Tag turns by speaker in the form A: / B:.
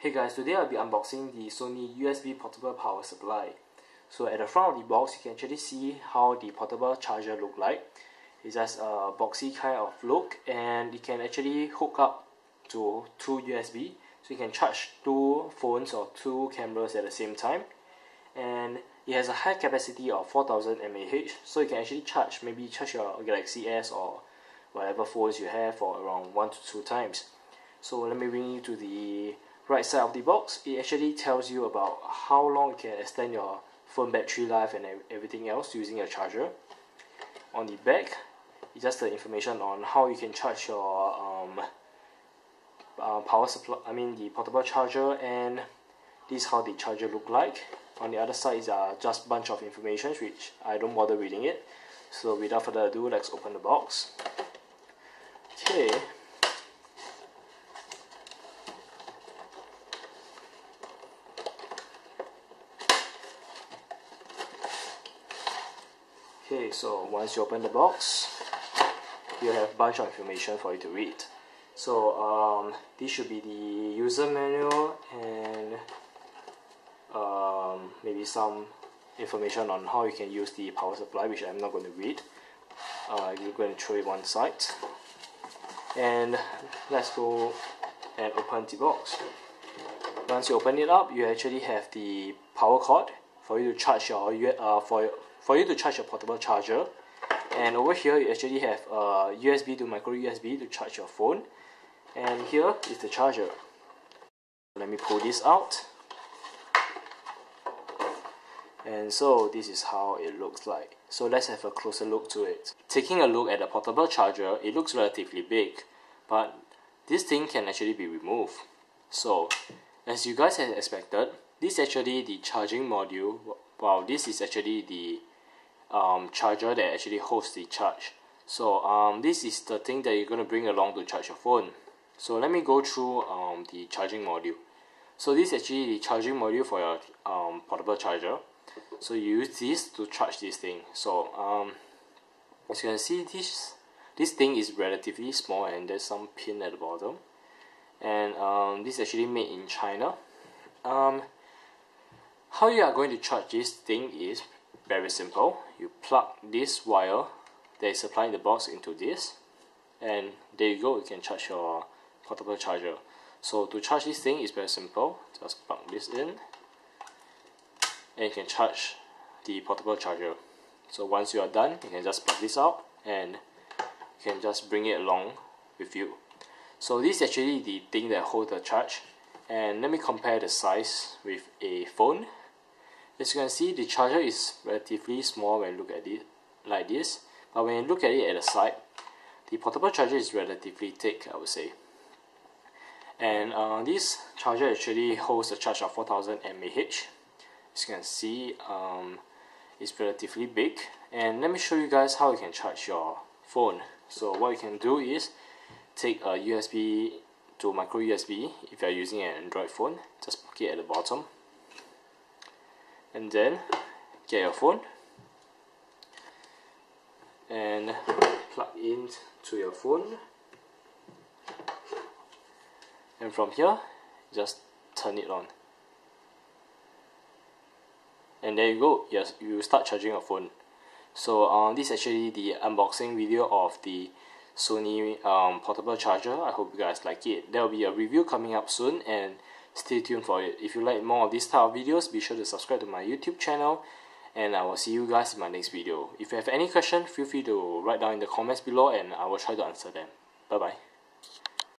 A: Hey guys, today I'll be unboxing the Sony USB portable power supply. So at the front of the box, you can actually see how the portable charger look like. It's just a boxy kind of look and it can actually hook up to two USB. So you can charge two phones or two cameras at the same time. And it has a high capacity of 4000 mAh so you can actually charge maybe charge your Galaxy S or whatever phones you have for around 1 to 2 times. So let me bring you to the right side of the box. It actually tells you about how long you can extend your phone battery life and everything else using a charger. On the back, it's just the information on how you can charge your um, uh, power supply, I mean the portable charger and this is how the charger look like on the other side is uh, just bunch of information which I don't bother reading it so without further ado let's open the box okay okay so once you open the box you have a bunch of information for you to read. So um, this should be the user manual and um, maybe some information on how you can use the power supply which I'm not going to read. Uh, you're going to throw it one side. And let's go and open the box. Once you open it up you actually have the power cord for you to charge your uh, for, for you to charge your portable charger. And over here you actually have a USB to micro USB to charge your phone. And here is the charger. Let me pull this out. And so this is how it looks like. So let's have a closer look to it. Taking a look at the portable charger it looks relatively big but this thing can actually be removed. So as you guys had expected this is actually the charging module Well, this is actually the um, charger that actually holds the charge. So um, this is the thing that you're going to bring along to charge your phone. So let me go through um, the charging module. So this is actually the charging module for your um, portable charger. So you use this to charge this thing. So um, as you can see this this thing is relatively small and there's some pin at the bottom. And um, this is actually made in China. Um, how you are going to charge this thing is very simple. You plug this wire that is supplying the box into this and there you go you can charge your portable charger. So to charge this thing is very simple. Just plug this in and you can charge the portable charger. So once you are done you can just plug this out and you can just bring it along with you. So this is actually the thing that holds the charge. And let me compare the size with a phone as you can see the charger is relatively small when you look at it like this. But when you look at it at the side the portable charger is relatively thick I would say. And uh, this charger actually holds a charge of 4000 mAh as you can see um, it's relatively big. And let me show you guys how you can charge your phone. So what you can do is take a USB to micro USB if you're using an Android phone. Just put it at the bottom and then get your phone and plug in to your phone. And from here just turn it on. And there you go. Yes you start charging your phone. So um, this is actually the unboxing video of the Sony um, portable charger. I hope you guys like it. There will be a review coming up soon and stay tuned for it. If you like more of this type of videos be sure to subscribe to my YouTube channel and I will see you guys in my next video. If you have any question feel free to write down in the comments below and I will try to answer them. Bye bye